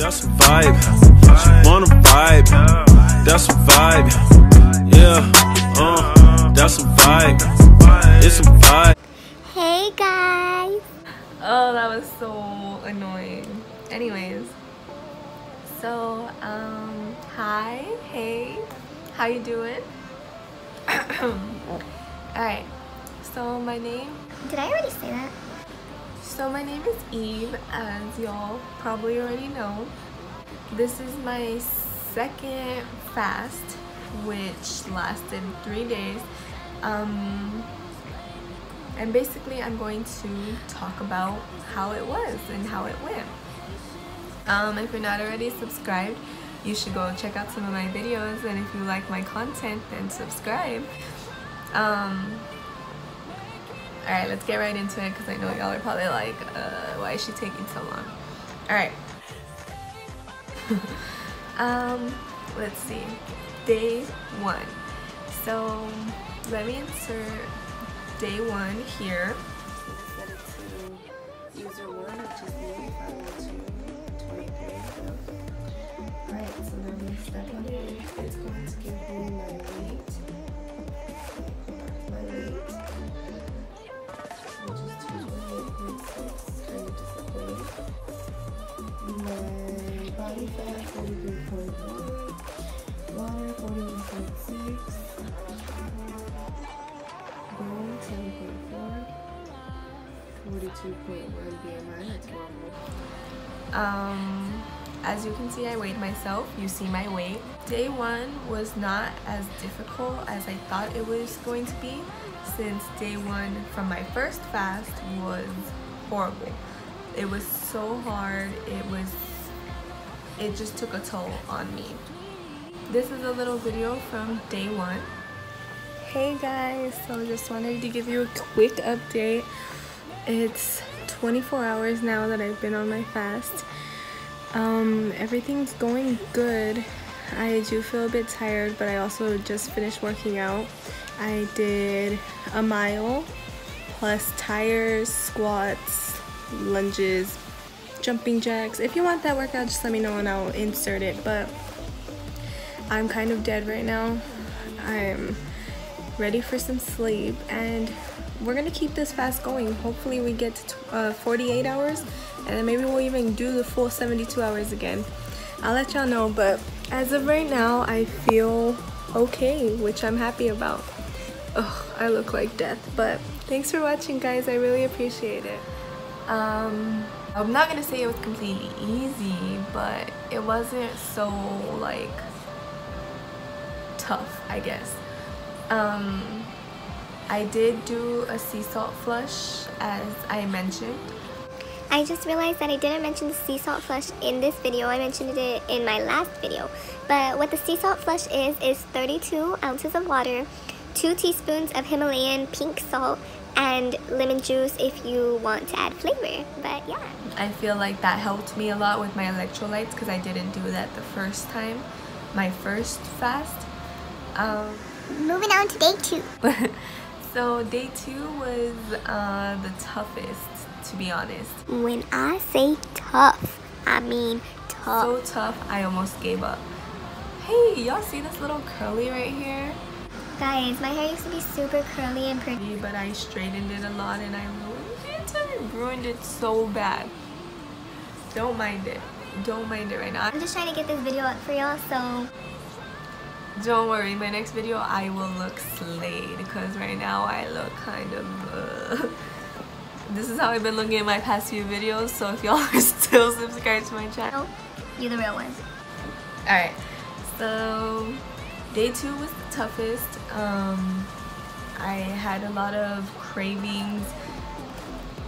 That's a vibe. She wanna vibe. That's a vibe. Yeah, uh, that's a vibe. It's a vibe. Hey guys! Oh, that was so annoying. Anyways, so um, hi, hey, how you doing? All right. So my name Did I already say that? So my name is Eve, as y'all probably already know. This is my second fast, which lasted three days. Um, and basically I'm going to talk about how it was and how it went. Um, if you're not already subscribed, you should go check out some of my videos and if you like my content, then subscribe. Um, Alright, let's get right into it because I know y'all are probably like, uh, why is she taking so long? Alright. um, let's see. Day one. So, let me insert day one here. Um, as you can see, I weighed myself. You see my weight. Day one was not as difficult as I thought it was going to be since day one from my first fast was horrible. It was so hard. It was, it just took a toll on me. This is a little video from day one. Hey guys, so I just wanted to give you a quick update. It's 24 hours now that I've been on my fast. Um, everything's going good. I do feel a bit tired, but I also just finished working out. I did a mile plus tires, squats, lunges, jumping jacks. If you want that workout, just let me know and I'll insert it. But I'm kind of dead right now. I'm ready for some sleep and we're gonna keep this fast going. Hopefully we get to uh, 48 hours and then maybe we'll even do the full 72 hours again. I'll let y'all know, but as of right now, I feel okay, which I'm happy about. Ugh, I look like death, but thanks for watching guys, I really appreciate it. Um, I'm not gonna say it was completely easy, but it wasn't so like tough, I guess. Um, I did do a sea salt flush as I mentioned. I just realized that I didn't mention the sea salt flush in this video. I mentioned it in my last video. But what the sea salt flush is, is 32 ounces of water, 2 teaspoons of Himalayan pink salt, and lemon juice if you want to add flavor. But yeah. I feel like that helped me a lot with my electrolytes because I didn't do that the first time, my first fast. Um, Moving on to day two. so day two was uh, the toughest to be honest. When I say tough, I mean tough. So tough, I almost gave up. Hey, y'all see this little curly right here? Guys, my hair used to be super curly and pretty. But I straightened it a lot and I ruined it. I ruined it so bad. Don't mind it. Don't mind it right now. I'm just trying to get this video up for y'all, so... Don't worry, my next video I will look slayed because right now I look kind of... Uh, this is how I've been looking at my past few videos so if y'all are still subscribed to my channel you're the real one alright so day two was the toughest um I had a lot of cravings.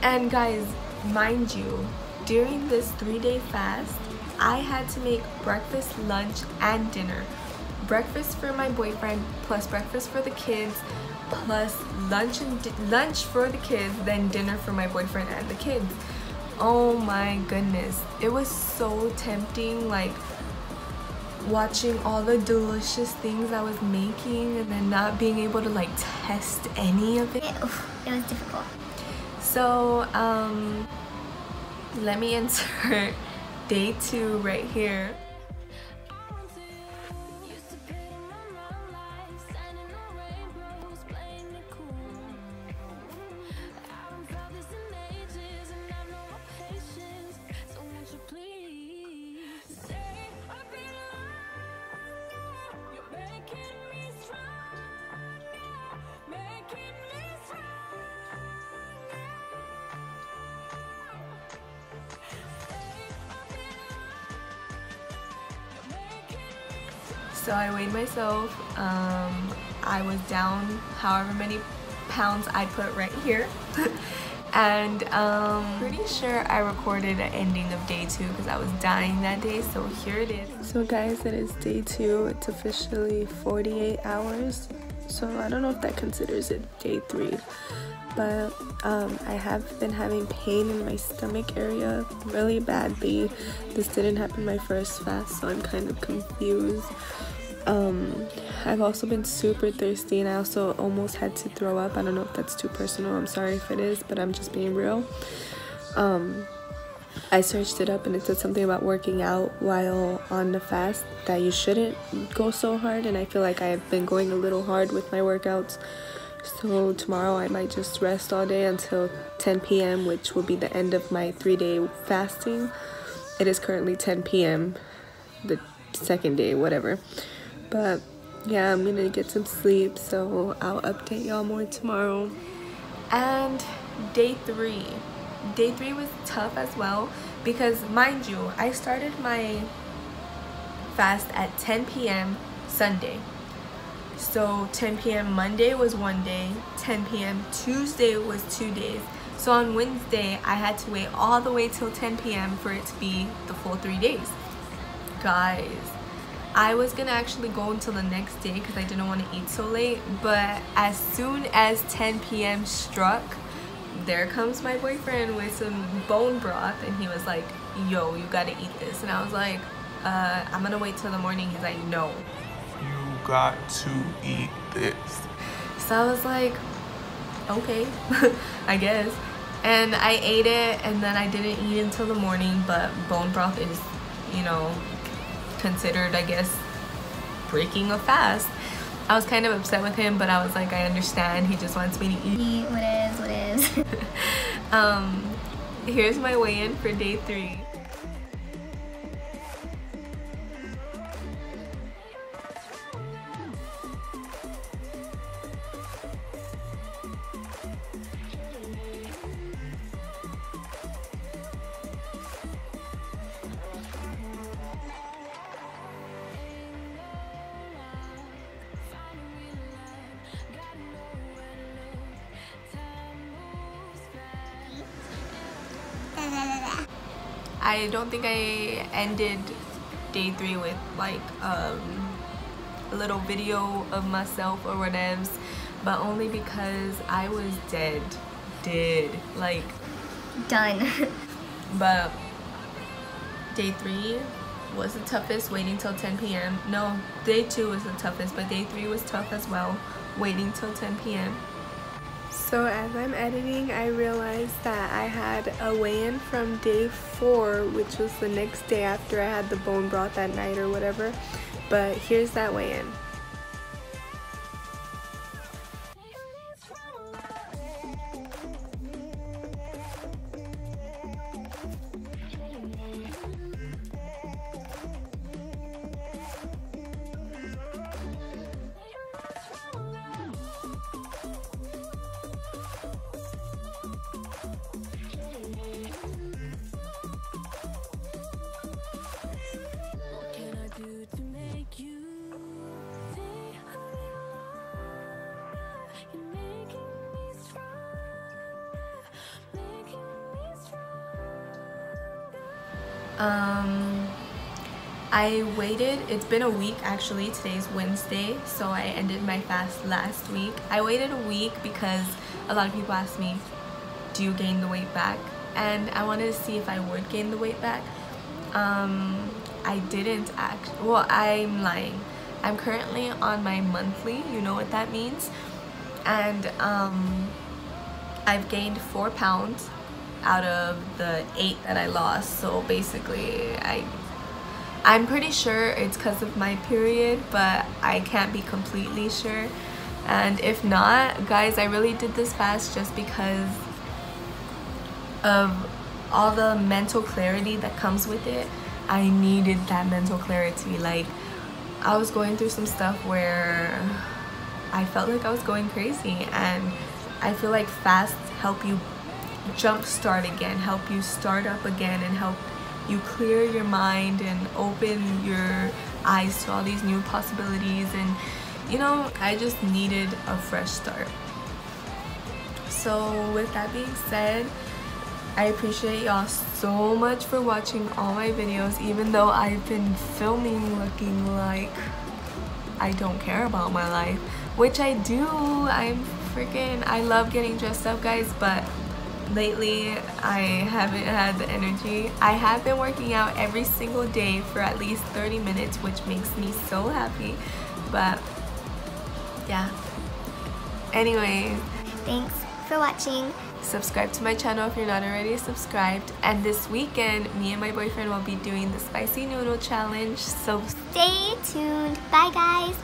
And guys mind you during this three-day fast I had to make breakfast lunch and dinner breakfast for my boyfriend plus breakfast for the kids plus lunch and lunch for the kids then dinner for my boyfriend and the kids. Oh my goodness. It was so tempting like watching all the delicious things I was making and then not being able to like test any of it. It, it was difficult. So um let me insert day two right here. So I weighed myself. Um, I was down however many pounds I put right here. and um, pretty sure I recorded an ending of day two because I was dying that day. So here it is. So guys, it is day two. It's officially 48 hours. So I don't know if that considers it day three but um, I have been having pain in my stomach area really badly. This didn't happen my first fast, so I'm kind of confused. Um, I've also been super thirsty and I also almost had to throw up. I don't know if that's too personal. I'm sorry if it is, but I'm just being real. Um, I searched it up and it said something about working out while on the fast that you shouldn't go so hard and I feel like I've been going a little hard with my workouts. So tomorrow I might just rest all day until 10 p.m. which will be the end of my three day fasting. It is currently 10 p.m. the second day, whatever. But yeah, I'm gonna get some sleep so I'll update y'all more tomorrow. And day three. Day three was tough as well because mind you, I started my fast at 10 p.m. Sunday so 10 p.m. Monday was one day, 10 p.m. Tuesday was two days. So on Wednesday, I had to wait all the way till 10 p.m. for it to be the full three days. Guys, I was gonna actually go until the next day because I didn't want to eat so late. But as soon as 10 p.m. struck, there comes my boyfriend with some bone broth and he was like, yo, you gotta eat this. And I was like, uh, I'm gonna wait till the morning. He's like, no, got to eat this. So I was like, okay, I guess. And I ate it and then I didn't eat until the morning, but bone broth is, you know, considered, I guess, breaking a fast. I was kind of upset with him, but I was like, I understand. He just wants me to eat. Eat what is, what is. um, here's my weigh-in for day three. I don't think I ended day three with like um, a little video of myself or whatever, but only because I was dead, dead, like done. but day three was the toughest, waiting till 10 p.m. No, day two was the toughest, but day three was tough as well, waiting till 10 p.m. So as I'm editing, I realized that I had a weigh-in from day four, which was the next day after I had the bone broth that night or whatever. But here's that weigh-in. Um, I waited, it's been a week actually, today's Wednesday, so I ended my fast last week. I waited a week because a lot of people asked me, do you gain the weight back? And I wanted to see if I would gain the weight back. Um, I didn't act, well I'm lying. I'm currently on my monthly, you know what that means. And um, I've gained four pounds out of the eight that I lost. So basically, I I'm pretty sure it's because of my period, but I can't be completely sure. And if not, guys, I really did this fast just because of all the mental clarity that comes with it. I needed that mental clarity. Like, I was going through some stuff where I felt like I was going crazy, and I feel like fasts help you jumpstart again, help you start up again, and help you clear your mind and open your eyes to all these new possibilities. And you know I just needed a fresh start. So with that being said I appreciate y'all so much for watching all my videos even though I've been filming looking like I don't care about my life which I do. I'm freaking I love getting dressed up guys but lately I haven't had the energy. I have been working out every single day for at least 30 minutes which makes me so happy but yeah anyway Thanks for watching. subscribe to my channel if you're not already subscribed and this weekend me and my boyfriend will be doing the spicy noodle challenge so Stay tuned. Bye guys.